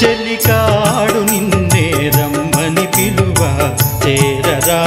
చెలికాడు నిన్నే రమ్మని పిలువ చేరరా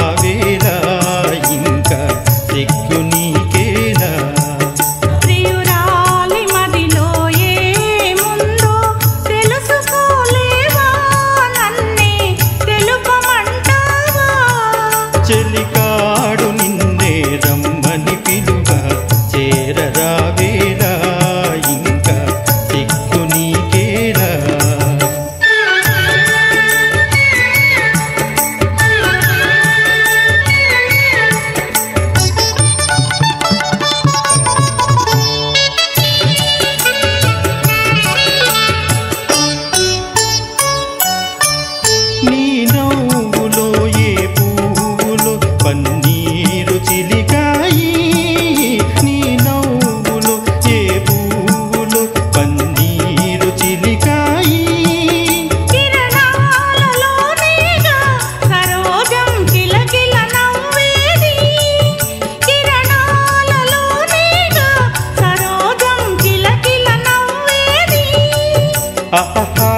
ha ha ha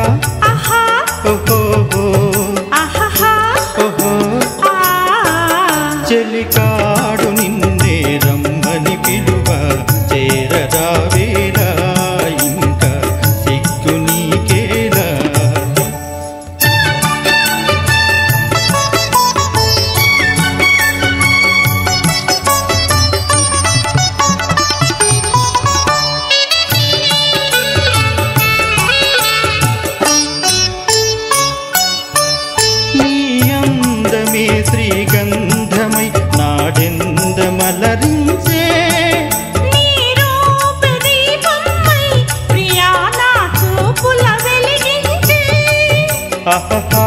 哈哈哈。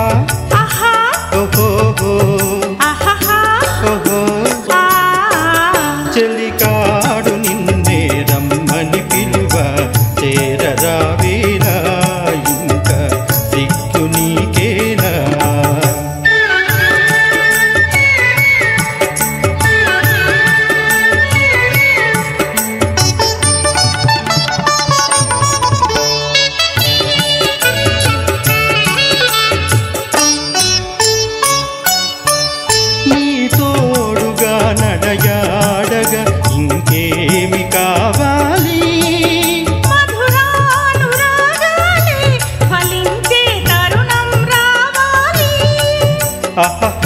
ha ha